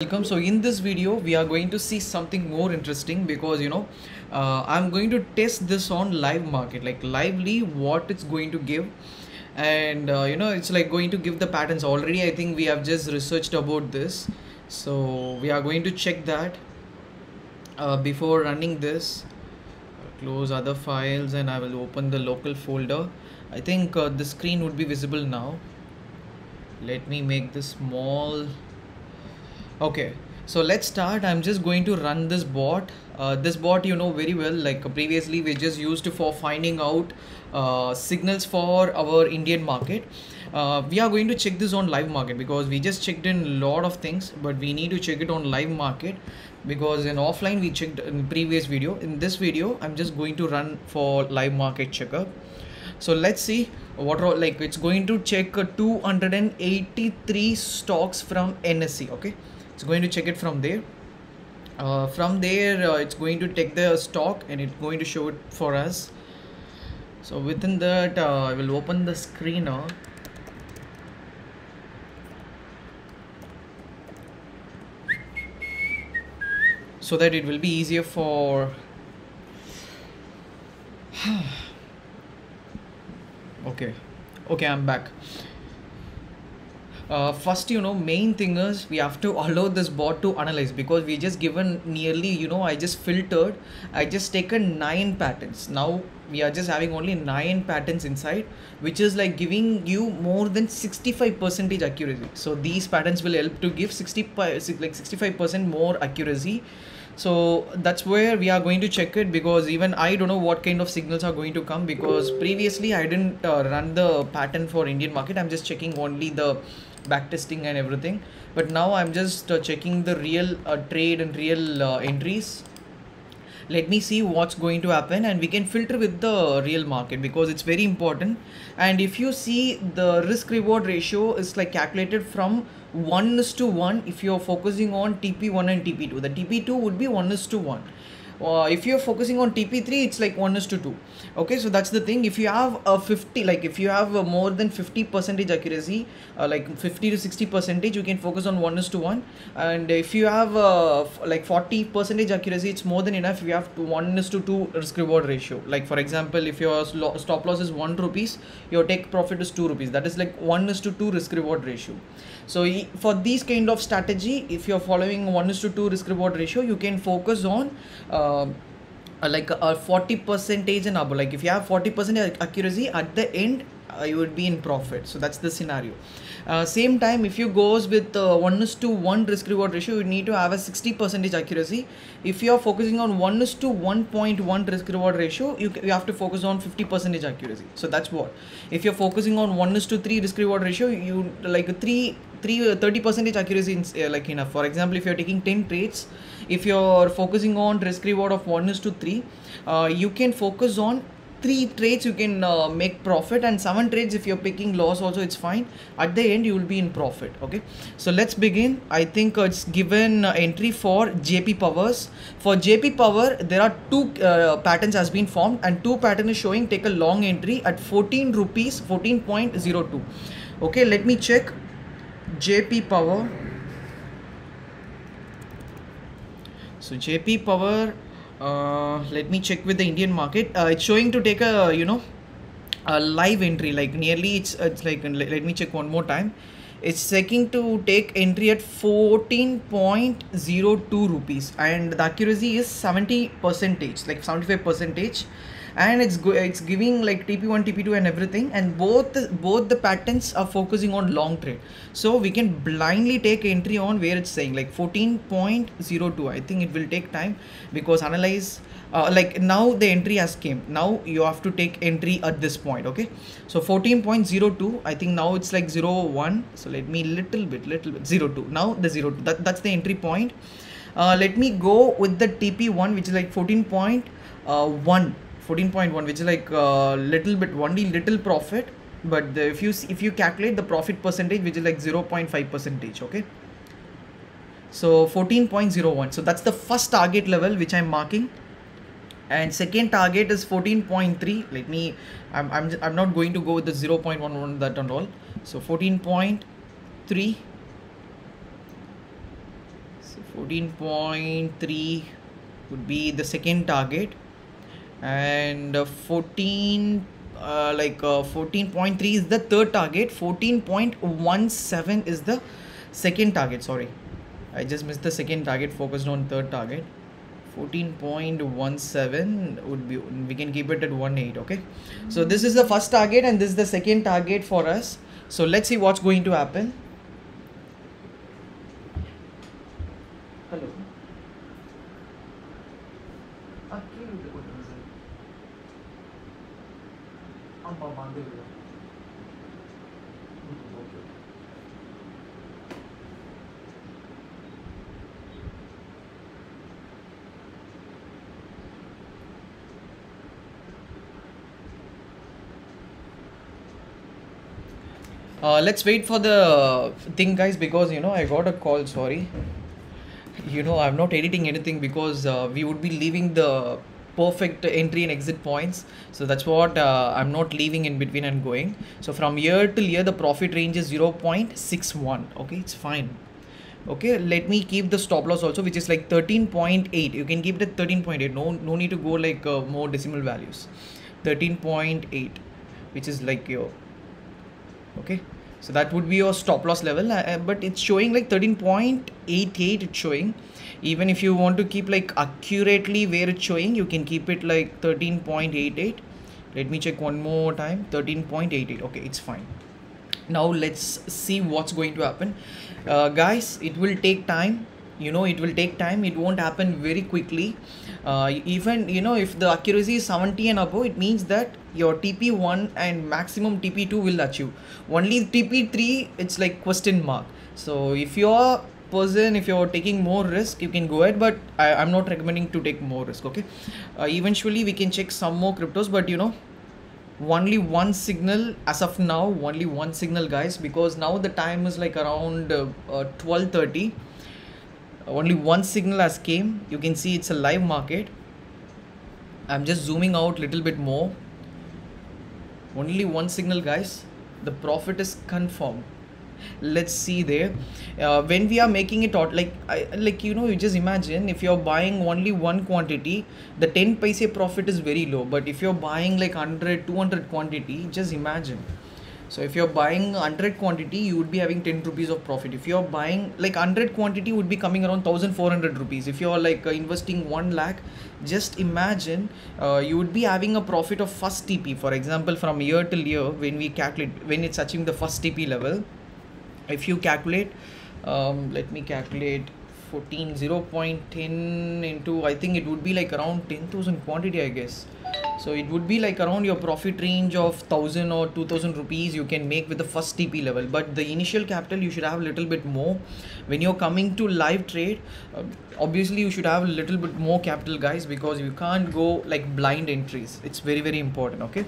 welcome. So in this video we are going to see something more interesting because you know uh, i'm going to test this on live market like lively what it's going to give. And uh, you know it's like going to give the patterns. Already i think we have just researched about this. So we are going to check that uh, before running this. Close other files and i will open the local folder. I think uh, the screen would be visible now. Let me make this small okay so let's start. I'm just going to run this bot. Uh, this bot you know very well like uh, previously we just used for finding out uh, signals for our indian market. Uh, we are going to check this on live market because we just checked in a lot of things but we need to check it on live market because in offline we checked in previous video. In this video i'm just going to run for live market checker. So let's see what are like it's going to check uh, 283 stocks from nse okay it's going to check it from there. Uh, from there uh, it's going to take the stock and it's going to show it for us. So within that uh, I will open the screener so that it will be easier for okay. Okay I'm back uh, first you know main thing is we have to allow this bot to analyze because we just given nearly you know i just filtered i just taken nine patterns. Now we are just having only nine patterns inside which is like giving you more than 65 percentage accuracy. So these patterns will help to give 60 like 65 percent more accuracy so that's where we are going to check it because even i don't know what kind of signals are going to come because previously i didn't uh, run the pattern for indian market. I'm just checking only the backtesting and everything. But now i'm just uh, checking the real uh, trade and real uh, entries. Let me see what's going to happen and we can filter with the real market because it's very important. And if you see the risk reward ratio is like calculated from 1 is to 1 if you're focusing on tp1 and tp2 the tp2 would be 1 is to 1 uh, if you're focusing on tp3 it's like 1 is to 2 okay so that's the thing. If you have a 50 like if you have more than 50 percentage accuracy uh, like 50 to 60 percentage you can focus on 1 is to 1 and if you have uh, like 40 percentage accuracy it's more than enough you have to 1 is to 2 risk reward ratio. Like for example if your stop loss is 1 rupees your take profit is 2 rupees. That is like 1 is to 2 risk reward ratio. So for these kind of strategy if you're following 1 is to 2 risk reward ratio you can focus on uh, Uh, like a 40 percentage and above. Like if you have 40 percent accuracy at the end uh, you would be in profit. So that's the scenario. Uh, same time if you goes with uh, 1 is to 1 risk reward ratio you need to have a 60 percentage accuracy. If you are focusing on 1 is to 1.1 risk reward ratio you, you have to focus on 50 percentage accuracy. So that's what. If you're focusing on 1 is to 3 risk reward ratio you like 3 3 30 percentage accuracy in, uh, like enough. For example if you're taking 10 trades if you're focusing on risk reward of 1 is to 3 uh, you can focus on three trades you can uh, make profit and seven trades if you're picking loss also it's fine. At the end you will be in profit okay? So let's begin. I think uh, it's given uh, entry for jp powers. For jp power there are two uh, patterns has been formed and two pattern is showing take a long entry at 14 rupees 14.02 okay let me check. Jp power. So jp power uh, let me check with the indian market. Uh, it's showing to take a you know a live entry like nearly it's it's like let me check one more time. It's checking to take entry at 14.02 rupees and the accuracy is 70 percentage like 75 percentage and it's go- it's giving like tp1 tp2 and everything. And both both the patterns are focusing on long trade. So we can blindly take entry on where it's saying like 14.02 i think it will take time because analyze uh, like now the entry has came. Now you have to take entry at this point okay? So 14.02 i think now it's like 01 so let me little bit little bit 02 now the 02 that, that's the entry point. Uh, let me go with the tp1 which is like 14.1 14.1 which is like uh, little bit only little profit. But the, if you if you calculate the profit percentage which is like 0.5 percentage okay? So 14.01 so that's the first target level which i'm marking. And second target is 14.3 let me i'm i'm, I'm not going to go with the 0.11 that and all. So 14.3 so 14.3 would be the second target and uh, 14 uh, like uh, 14.3 is the third target. 14.17 is the second target. Sorry. I just missed the second target focused on third target. 14.17 would be we can keep it at 18 okay? So this is the first target and this is the second target for us. So let's see what's going to happen Uh, let's wait for the thing, guys, because you know I got a call. Sorry, you know I'm not editing anything because uh, we would be leaving the perfect entry and exit points. So that's what uh, I'm not leaving in between and going. So from here till here, the profit range is 0.61. Okay, it's fine. Okay, let me keep the stop loss also, which is like 13.8. You can keep it at 13.8. No, no need to go like uh, more decimal values. 13.8, which is like your okay? So that would be your stop loss level. Uh, uh but it's showing like 13.88 it's showing. Even if you want to keep like accurately where it's showing you can keep it like 13.88 let me check one more time. 13.88 okay it's fine. Now let's see what's going to happen. Uh, guys it will take time you know it will take time. It won't happen very quickly. Uh, even you know if the accuracy is 70 and above it means that your tp1 and maximum tp2 will achieve only tp3 it's like question mark. So if you're person if you're taking more risk you can go ahead but I, i'm not recommending to take more risk okay? Uh, eventually we can check some more cryptos but you know only one signal as of now only one signal guys because now the time is like around uh, uh, 12:30 only one signal has came. You can see it's a live market. I'm just zooming out little bit more. Only one signal guys. The profit is confirmed. Let's see there. Uh, when we are making it out like I, like you know you just imagine if you're buying only one quantity the 10 paise profit is very low. But if you're buying like 100 200 quantity just imagine so if you're buying 100 quantity you would be having 10 rupees of profit. If you're buying like 100 quantity would be coming around 1400 rupees. If you're like uh, investing 1 lakh just imagine uh, you would be having a profit of first tp for example from year till year when we calculate when it's achieving the first tp level if you calculate um, let me calculate 14 0.10 into i think it would be like around 10000 quantity i guess so it would be like around your profit range of 1000 or 2000 rupees you can make with the first TP level. But the initial capital you should have a little bit more. When you're coming to live trade uh, obviously you should have a little bit more capital guys because you can't go like blind entries. It's very very important okay?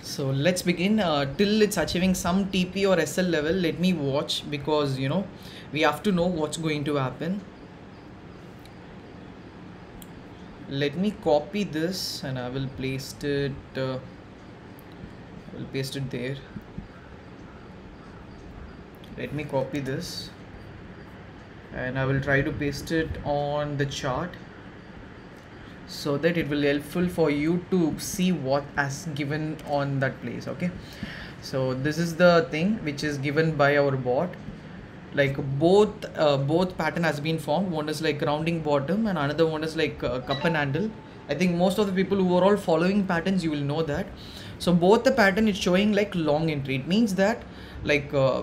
So let's begin. Uh, till it's achieving some TP or SL level let me watch because you know we have to know what's going to happen let me copy this and I will paste it uh, I will paste it there. Let me copy this and I will try to paste it on the chart so that it will helpful for you to see what as given on that place okay? So this is the thing which is given by our bot like both uh, both pattern has been formed. One is like rounding bottom and another one is like uh, cup and handle. I think most of the people who are all following patterns you will know that. So both the pattern is showing like long entry. It means that like uh,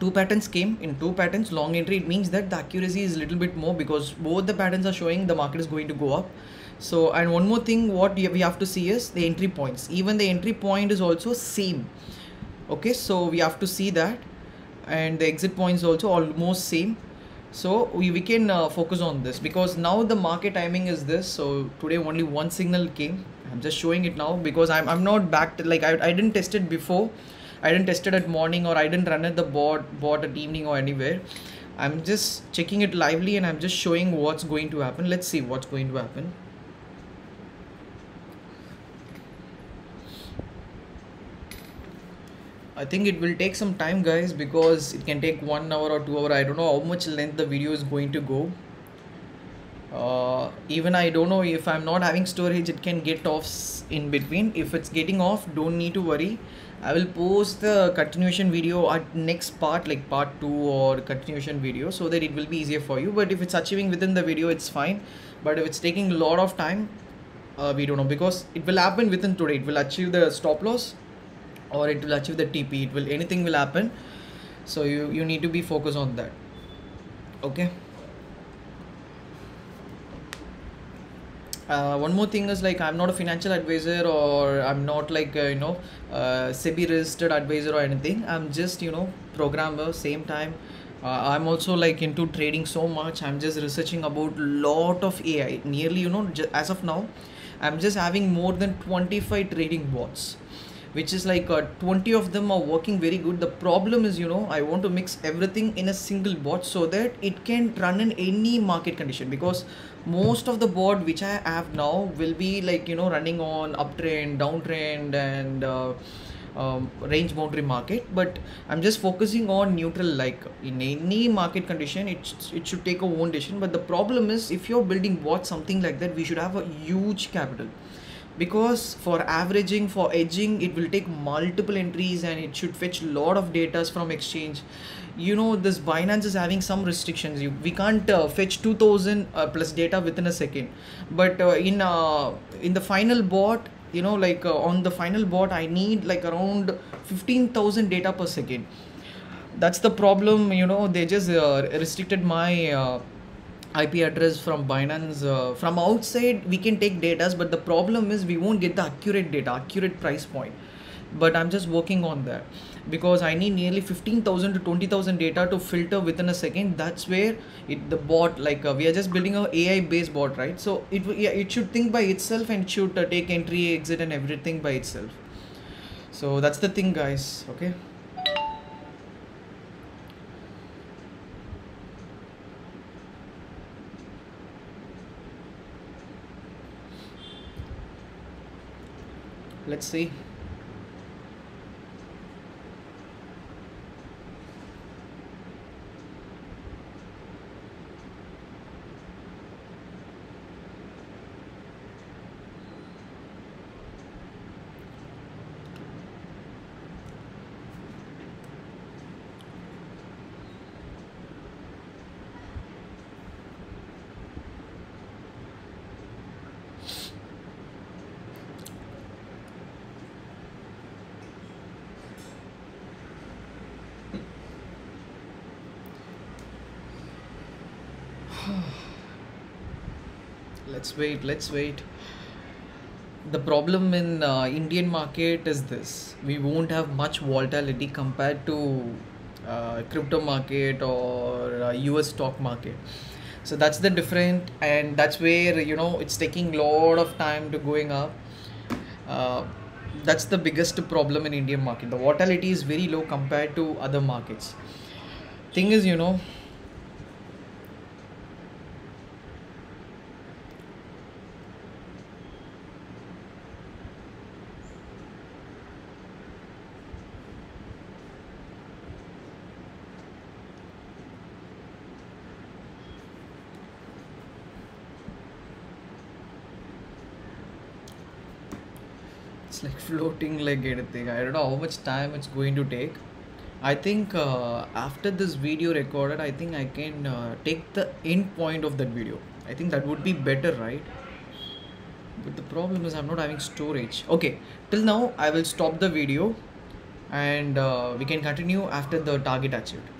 two patterns came in two patterns long entry. It means that the accuracy is a little bit more because both the patterns are showing the market is going to go up. So and one more thing what we have to see is the entry points. Even the entry point is also same. Okay so we have to see that and the exit points also almost same. So we, we can uh, focus on this because now the market timing is this. So today only one signal came. I'm just showing it now because i'm, I'm not back like I, I didn't test it before. I didn't test it at morning or i didn't run at the board bot at evening or anywhere. I'm just checking it lively and i'm just showing what's going to happen. Let's see what's going to happen I think it will take some time, guys, because it can take one hour or two hour. I don't know how much length the video is going to go. Uh, even I don't know if I'm not having storage, it can get off in between. If it's getting off, don't need to worry. I will post the continuation video at next part, like part two or continuation video, so that it will be easier for you. But if it's achieving within the video, it's fine. But if it's taking a lot of time, uh, we don't know because it will happen within today. It will achieve the stop loss or it will achieve the TP. It will anything will happen. So you you need to be focused on that. Okay. uh, one more thing is like I'm not a financial advisor or I'm not like uh, you know uh, SEBI registered advisor or anything. I'm just you know programmer. Same time, uh, I'm also like into trading so much. I'm just researching about lot of AI. Nearly you know as of now, I'm just having more than 25 trading bots which is like uh, 20 of them are working very good. The problem is you know i want to mix everything in a single bot so that it can run in any market condition because most of the bot which i have now will be like you know running on uptrend downtrend and uh, um, range boundary market. But i'm just focusing on neutral like in any market condition it, it should take a own decision. But the problem is if you're building bot something like that we should have a huge capital because for averaging for edging it will take multiple entries and it should fetch a lot of data from exchange. You know this binance is having some restrictions. You, we can't uh, fetch 2000 uh, plus data within a second. But uh, in uh, in the final bot you know like uh, on the final bot i need like around 15000 data per second. That's the problem you know they just uh, restricted my IP address from Binance. Uh, from outside, we can take data, but the problem is we won't get the accurate data, accurate price point. But I'm just working on that because I need nearly 15,000 to 20,000 data to filter within a second. That's where it, the bot, like uh, we are just building a AI based bot, right? So it yeah, it should think by itself and should uh, take entry, exit, and everything by itself. So that's the thing, guys. Okay. Let's see. Let's wait. Let's wait. The problem in uh, Indian market is this: we won't have much volatility compared to uh, crypto market or uh, US stock market. So that's the different, and that's where you know it's taking a lot of time to going up. Uh, that's the biggest problem in Indian market. The volatility is very low compared to other markets. Thing is, you know, it's like floating like anything. I don't know how much time it's going to take. I think uh, after this video recorded, I think I can uh, take the end point of that video. I think that would be better, right? But the problem is I'm not having storage. Okay, till now I will stop the video and uh, we can continue after the target achieved.